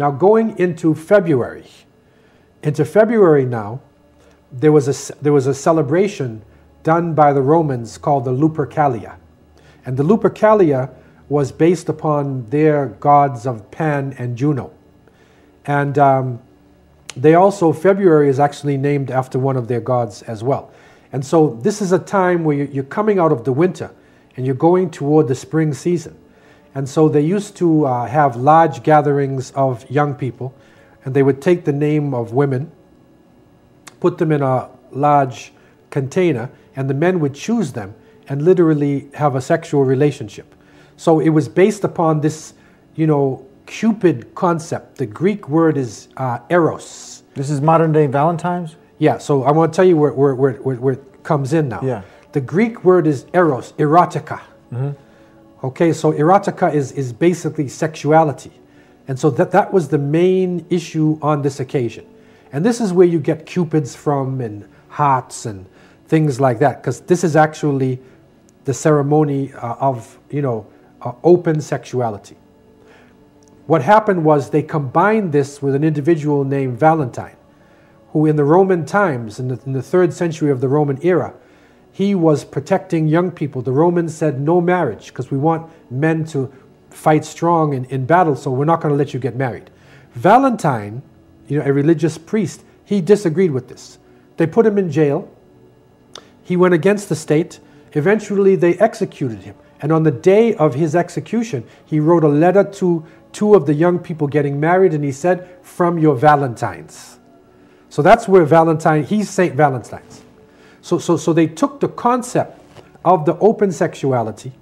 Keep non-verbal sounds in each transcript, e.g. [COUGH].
Now, going into February, into February now, there was a, there was a celebration done by the Romans called the Lupercalia. And the Lupercalia was based upon their gods of Pan and Juno. And um, they also, February is actually named after one of their gods as well. And so this is a time where you're coming out of the winter and you're going toward the spring season. And so they used to uh, have large gatherings of young people, and they would take the name of women, put them in a large container, and the men would choose them and literally have a sexual relationship. So it was based upon this, you know, Cupid concept. The Greek word is uh, eros. This is modern day Valentine's? Yeah, so I want to tell you where, where, where, where, it comes in now. Yeah. The Greek word is eros, erotica. Mm-hmm. Okay, so erotica is, is basically sexuality. And so that, that was the main issue on this occasion. And this is where you get cupids from and hearts and things like that, because this is actually the ceremony uh, of, you know, uh, open sexuality. What happened was they combined this with an individual named Valentine, who in the Roman times, in the, in the third century of the Roman era, he was protecting young people. The Romans said no marriage because we want men to fight strong in, in battle, so we're not going to let you get married. Valentine, you know, a religious priest, he disagreed with this. They put him in jail. He went against the state. Eventually, they executed him. And on the day of his execution, he wrote a letter to two of the young people getting married, and he said, From your Valentines. So that's where Valentine, he's St. Valentine's. So, so, so they took the concept of the open sexuality,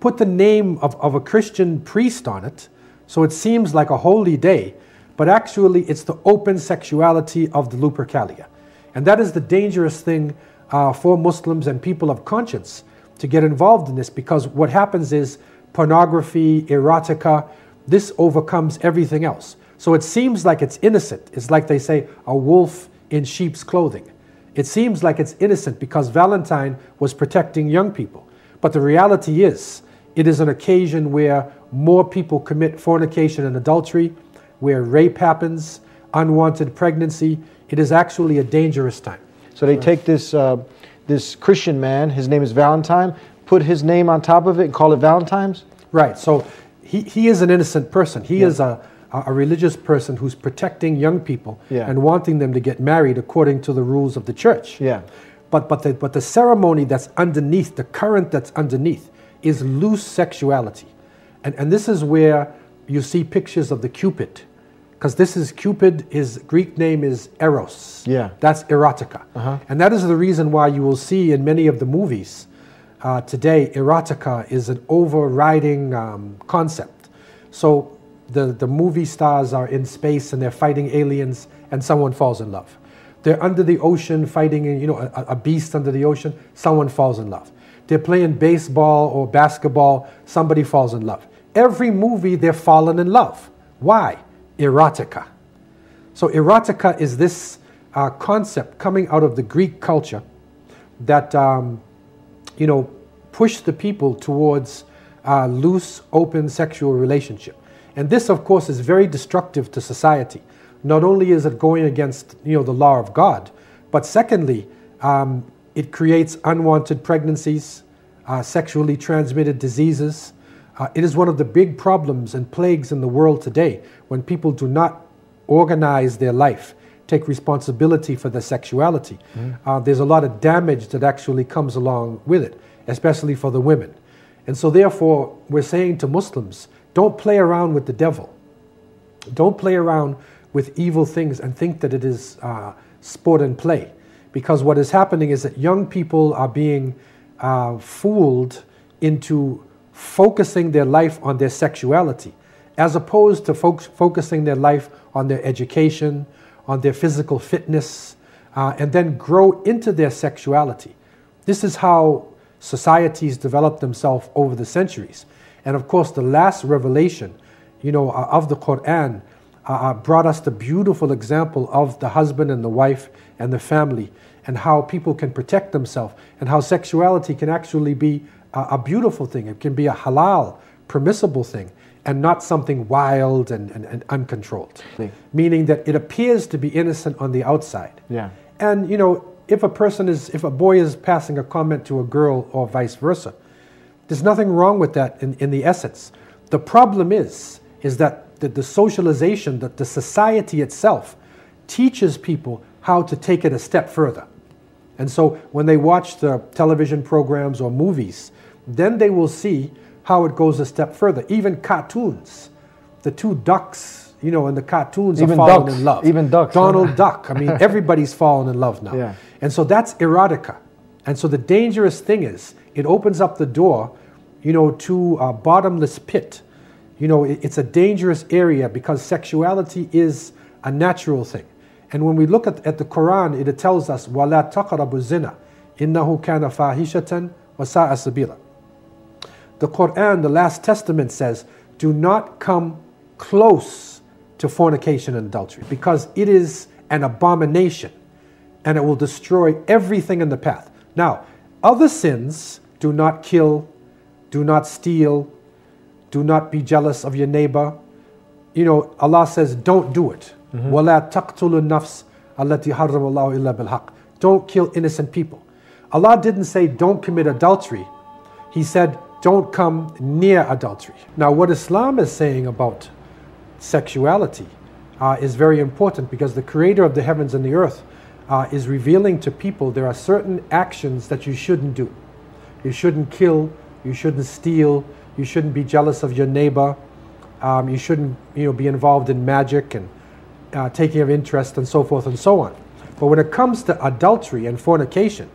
put the name of, of a Christian priest on it, so it seems like a holy day, but actually it's the open sexuality of the Lupercalia. And that is the dangerous thing uh, for Muslims and people of conscience to get involved in this because what happens is pornography, erotica, this overcomes everything else. So it seems like it's innocent. It's like they say, a wolf in sheep's clothing. It seems like it's innocent because Valentine was protecting young people. But the reality is, it is an occasion where more people commit fornication and adultery, where rape happens, unwanted pregnancy. It is actually a dangerous time. So they take this, uh, this Christian man, his name is Valentine, put his name on top of it and call it Valentine's? Right. So he, he is an innocent person. He yeah. is a, a religious person who's protecting young people yeah. and wanting them to get married according to the rules of the church. Yeah. But, but, the, but the ceremony that's underneath, the current that's underneath, is loose sexuality. And, and this is where you see pictures of the Cupid. Because this is Cupid, his Greek name is Eros. Yeah. That's erotica. Uh-huh. And that is the reason why you will see in many of the movies uh, today, erotica is an overriding um, concept. So the, the movie stars are in space and they're fighting aliens and someone falls in love. They're under the ocean fighting, you know, a, a beast under the ocean, someone falls in love. They're playing baseball or basketball, somebody falls in love. Every movie, they're falling in love. Why? Erotica. So, erotica is this uh, concept coming out of the Greek culture that um, you know, push the people towards uh, loose, open sexual relationship. And this, of course, is very destructive to society. Not only is it going against you know, the law of God, but secondly, um, it creates unwanted pregnancies, uh, sexually transmitted diseases. Uh, it is one of the big problems and plagues in the world today when people do not organize their life take responsibility for their sexuality. Mm. Uh, there's a lot of damage that actually comes along with it, especially for the women. And so, therefore, we're saying to Muslims don't play around with the devil. Don't play around with evil things and think that it is uh, sport and play. Because what is happening is that young people are being uh, fooled into focusing their life on their sexuality as opposed to fo- focusing their life on their education, on their physical fitness, uh, and then grow into their sexuality. This is how societies develop themselves over the centuries. And of course, the last revelation, you know, uh, of the Quran uh, uh, brought us the beautiful example of the husband and the wife and the family, and how people can protect themselves, and how sexuality can actually be a, a beautiful thing. It can be a halal, permissible thing. and not something wild and, and, and uncontrolled. Meaning that it appears to be innocent on the outside. Yeah. And you know, if a person is, if a boy is passing a comment to a girl or vice versa, there's nothing wrong with that in, in the essence. The problem is, is that the, the socialization, that the society itself teaches people how to take it a step further. And so when they watch the television programs or movies, then they will see how it goes a step further. Even cartoons, the two ducks, you know, in the cartoons Even are falling ducks. in love. Even ducks? Donald Duck. I mean, [LAUGHS] everybody's fallen in love now. Yeah. And so that's erotica. And so the dangerous thing is, it opens up the door, you know, to a bottomless pit. You know, it's a dangerous area because sexuality is a natural thing. And when we look at, at the Quran, it tells us, وَلَا تَقْرَبُ zina إِنَّهُ كَانَ فَاحِشَةً وَسَاءَ سَبِيلًا The Quran, the last testament says, do not come close to fornication and adultery because it is an abomination and it will destroy everything in the path. Now, other sins do not kill, do not steal, do not be jealous of your neighbor. You know, Allah says, don't do it. وَلَا تَقْتُلُوا النَّفْسَ الَّتِي حَرَّمَ اللَّهُ إِلَّا بِالْحَقِّ Don't kill innocent people. Allah didn't say don't commit adultery. He said don't come near adultery. Now, what Islam is saying about sexuality uh, is very important because the creator of the heavens and the earth uh, is revealing to people there are certain actions that you shouldn't do. You shouldn't kill, you shouldn't steal, you shouldn't be jealous of your neighbor, um, you shouldn't you know, be involved in magic and uh, taking of interest and so forth and so on. But when it comes to adultery and fornication,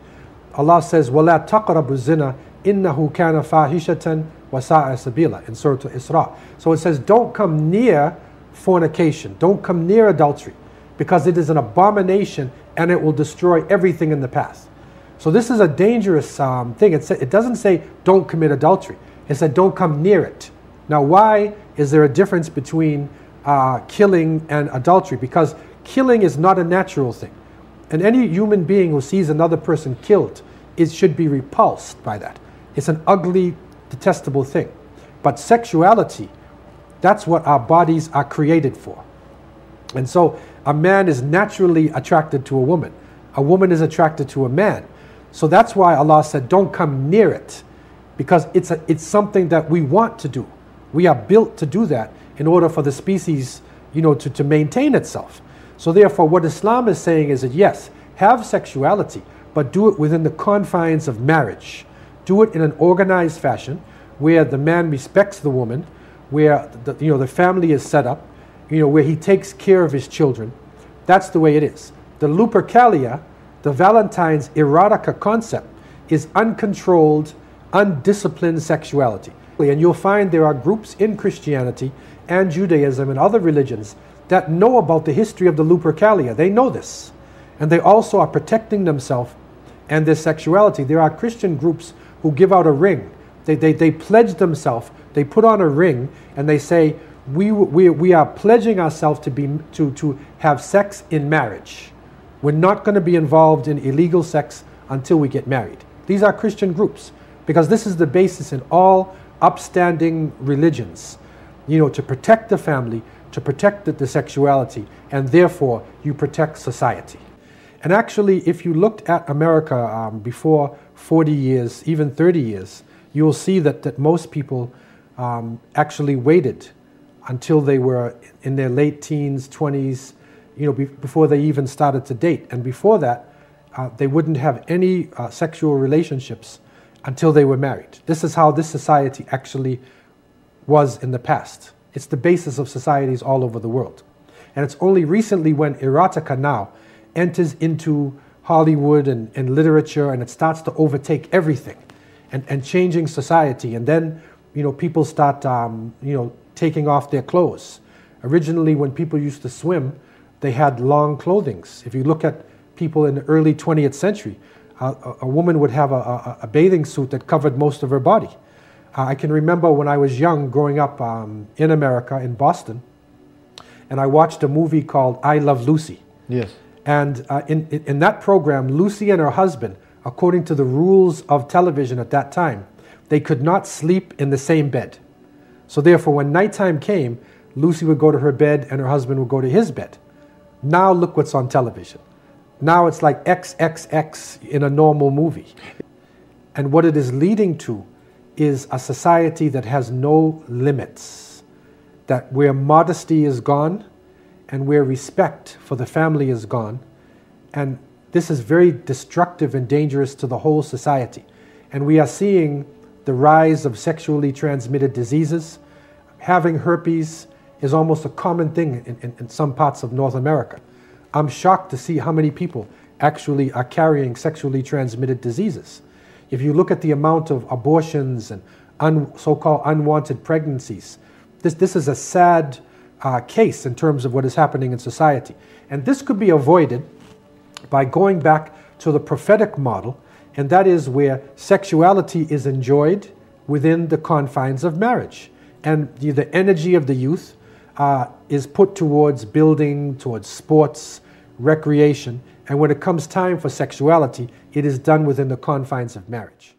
Allah says, وَلَا تَقْرَبُوا الزِّنَا إِنَّهُ كَانَ فَاحِشَةً وَسَاءَ سَبِيلًا in Surah Isra. So it says, don't come near fornication, don't come near adultery, because it is an abomination and it will destroy everything in the path. So this is a dangerous um, thing. It, it doesn't say don't commit adultery. It said don't come near it. Now, why is there a difference between uh, killing and adultery? Because killing is not a natural thing. And any human being who sees another person killed, it should be repulsed by that. It's an ugly, detestable thing. But sexuality, that's what our bodies are created for. And so a man is naturally attracted to a woman. A woman is attracted to a man. So that's why Allah said, don't come near it. Because it's, a, it's something that we want to do. We are built to do that in order for the species, you know, to, to maintain itself. So therefore, what Islam is saying is that yes, have sexuality, but do it within the confines of marriage. Do it in an organized fashion where the man respects the woman, where the, you know, the family is set up, you know, where he takes care of his children. That's the way it is. The Lupercalia, the Valentine's erotica concept, is uncontrolled, undisciplined sexuality. And you'll find there are groups in Christianity and Judaism and other religions that know about the history of the Lupercalia. They know this. And they also are protecting themselves and their sexuality. There are Christian groups who give out a ring. They, they, they pledge themselves, they put on a ring, and they say, we, we, we are pledging ourselves to, be, to, to have sex in marriage. We're not going to be involved in illegal sex until we get married. These are Christian groups because this is the basis in all upstanding religions, you know, to protect the family, to protect the, the sexuality, and therefore you protect society. And actually, if you looked at America um, before 40 years, even 30 years, you will see that, that most people um, actually waited until they were in their late teens, 20s, you know, be, before they even started to date. And before that, uh, they wouldn't have any uh, sexual relationships until they were married. This is how this society actually was in the past. It's the basis of societies all over the world. And it's only recently when erotica now enters into Hollywood and, and literature and it starts to overtake everything and, and changing society. And then, you know, people start, um, you know, taking off their clothes. Originally, when people used to swim, they had long clothings. If you look at people in the early 20th century, uh, a, a woman would have a, a, a bathing suit that covered most of her body. Uh, I can remember when I was young, growing up um, in America, in Boston, and I watched a movie called I Love Lucy. Yes. And uh, in, in in that program, Lucy and her husband, according to the rules of television at that time, they could not sleep in the same bed. So therefore, when nighttime came, Lucy would go to her bed and her husband would go to his bed. Now look what's on television. Now it's like XXX in a normal movie. And what it is leading to is a society that has no limits, that where modesty is gone and where respect for the family is gone. And this is very destructive and dangerous to the whole society. And we are seeing the rise of sexually transmitted diseases. Having herpes is almost a common thing in, in, in some parts of North America. I'm shocked to see how many people actually are carrying sexually transmitted diseases. If you look at the amount of abortions and un, so-called unwanted pregnancies, this, this is a sad uh, case in terms of what is happening in society. And this could be avoided by going back to the prophetic model, and that is where sexuality is enjoyed within the confines of marriage. And the, the energy of the youth uh, is put towards building, towards sports, recreation, and when it comes time for sexuality, it is done within the confines of marriage.